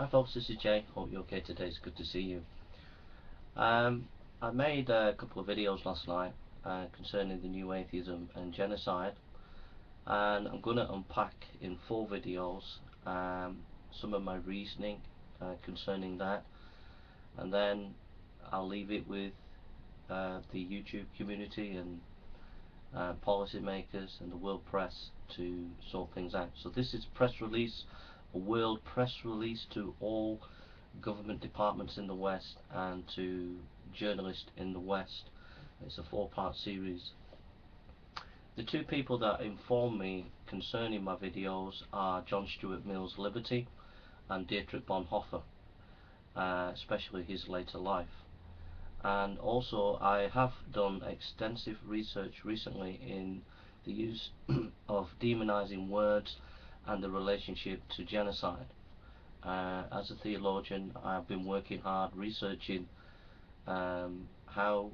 Hi folks, this is Jay. Hope you're okay today. It's good to see you. Um, I made a couple of videos last night uh, concerning the new atheism and genocide and I'm going to unpack in four videos um, some of my reasoning uh, concerning that and then I'll leave it with uh, the YouTube community and uh, policymakers and the world press to sort things out. So this is press release a world press release to all government departments in the West and to journalists in the West. It's a four part series. The two people that inform me concerning my videos are John Stuart Mill's Liberty and Dietrich Bonhoeffer, uh, especially his later life. And also I have done extensive research recently in the use of demonizing words and the relationship to genocide. Uh, as a theologian, I've been working hard researching um, how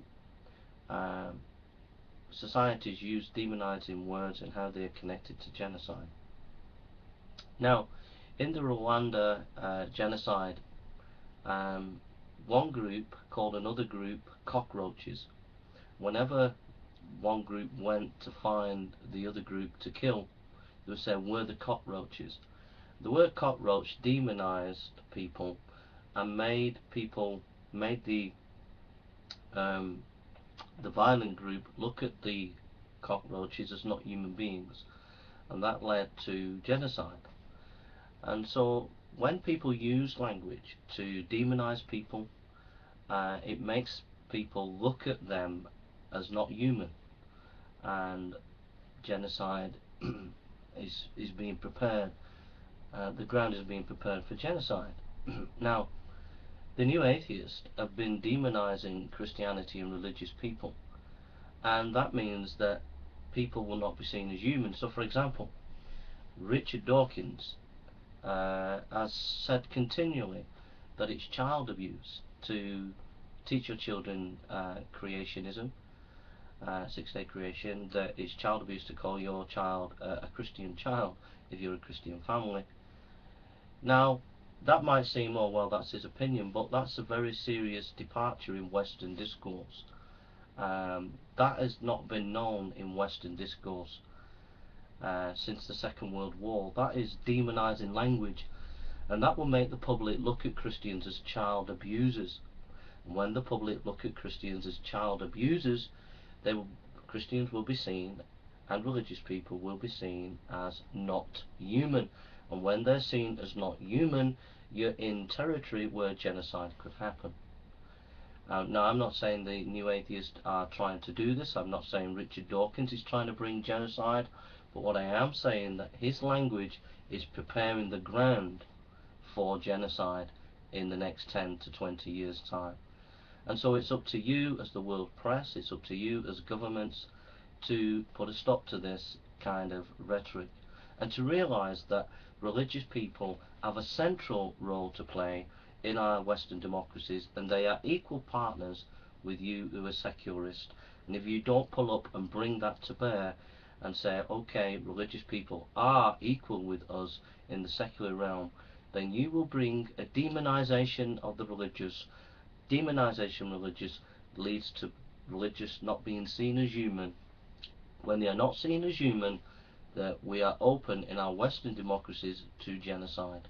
um, societies use demonizing words and how they are connected to genocide. Now, in the Rwanda uh, genocide, um, one group called another group cockroaches. Whenever one group went to find the other group to kill, they were saying we're the cockroaches. The word cockroach demonized people and made people made the um, the violent group look at the cockroaches as not human beings and that led to genocide and so when people use language to demonize people uh, it makes people look at them as not human and genocide is is being prepared. Uh, the ground is being prepared for genocide. now, the new atheists have been demonizing Christianity and religious people, and that means that people will not be seen as human. So, for example, Richard Dawkins uh, has said continually that it's child abuse to teach your children uh, creationism uh, six day creation that it's child abuse to call your child uh, a Christian child if you're a Christian family. Now, that might seem, oh well, that's his opinion, but that's a very serious departure in Western discourse. Um, that has not been known in Western discourse uh, since the Second World War. That is demonizing language, and that will make the public look at Christians as child abusers. And when the public look at Christians as child abusers, they will, Christians will be seen and religious people will be seen as not human. And when they're seen as not human, you're in territory where genocide could happen. Uh, now, I'm not saying the new atheists are trying to do this. I'm not saying Richard Dawkins is trying to bring genocide. But what I am saying that his language is preparing the ground for genocide in the next 10 to 20 years' time. And so it's up to you as the world press, it's up to you as governments to put a stop to this kind of rhetoric and to realize that religious people have a central role to play in our Western democracies and they are equal partners with you who are secularist. And if you don't pull up and bring that to bear and say, okay, religious people are equal with us in the secular realm, then you will bring a demonization of the religious demonization religious leads to religious not being seen as human. When they are not seen as human, that we are open in our Western democracies to genocide.